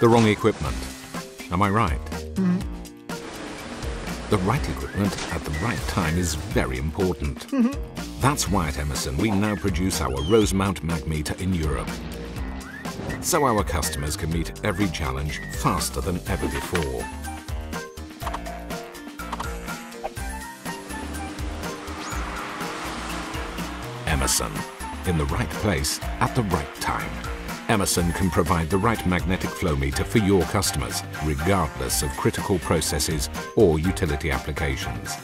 the wrong equipment. Am I right? The right equipment at the right time is very important. That's why at Emerson we now produce our Rosemount Magmeter in Europe. So our customers can meet every challenge faster than ever before. Emerson. In the right place at the right time. Emerson can provide the right magnetic flow meter for your customers, regardless of critical processes or utility applications.